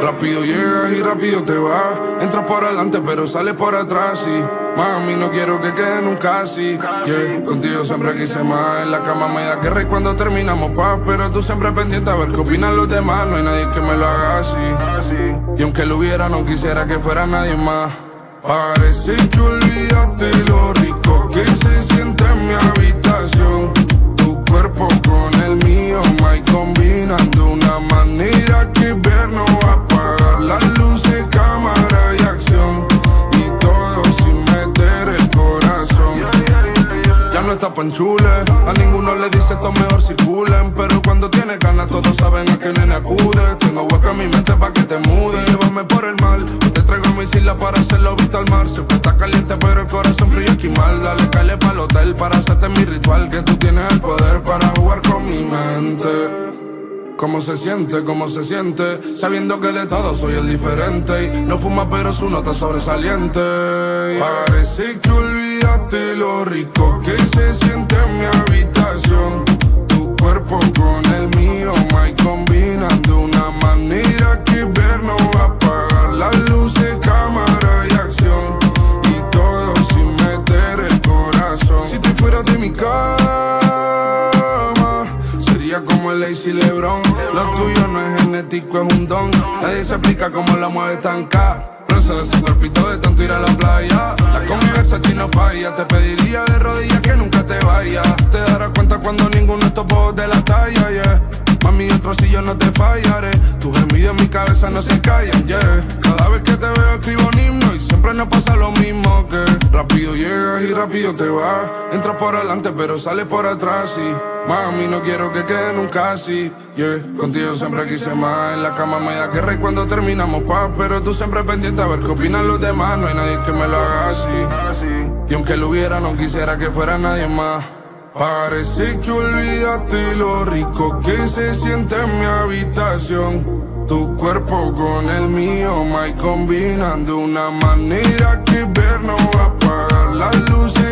Rápido llegas y rápido te vas. Entras por adelante, pero sales por atrás. Y mami, no quiero que quede nunca así. Contigo siempre quise más. En la cama me da que rey cuando terminamos paz. Pero tú siempre pendiente a ver qué opinan los demás. No hay nadie que me lo haga así. Y aunque lo hubiera, no quisiera que fuera nadie más. Parece que olvidaste lo rico que se siente en mi habitación. Tu cuerpo con el mío, my combinando una manera que ver no va a apagar las luces, cámara y acción. Y todo sin meter el corazón. Ya no está panchule, a ninguno le dice esto mejor circulen. Pero cuando tiene ganas, todos saben a qué nene acude. Tengo hueco en mi mente pa' que te mude. Llévame por el mal, traigo mi isla para hacerlo visto al mar. Siempre está caliente, pero el corazón frío aquí mal. Dale, calle pa'l hotel para hacerte mi ritual. Que tú tienes el poder para jugar con mi mente. ¿Cómo se siente? ¿Cómo se siente? Sabiendo que de todo soy el diferente y no fuma pero su nota sobresaliente. Parece que olvidaste lo rico que se siente en mi habitación. Tu cuerpo con como el Lazy Lebron. Lo tuyo no es genético, es un don. Nadie se explica cómo la mueve tan ca. Bronce de su cuerpito de tanto ir a la playa. La convivencia aquí no falla. Te pediría de rodillas que nunca te vayas. Te darás cuenta cuando ninguno de estos de la talla, yeah. Mami, otro si yo no te fallaré. Tus gemidos en mi cabeza no se callan, yeah. Cada vez que te veo escribo un himno y siempre nos pasa lo mismo que rápido llegas y rápido te vas. Entras por adelante pero sales por atrás y mami, no quiero que quede nunca así, yeah. Contigo siempre quise más. En la cama me da que rey cuando terminamos paz, pero tú siempre pendiente a ver qué opinan los demás. No hay nadie que me lo haga así. Y aunque lo hubiera, no quisiera que fuera nadie más. Parece que olvidaste lo rico que se siente en mi habitación. Tu cuerpo con el mío, my combinando una manera que ver no va a apagar las luces.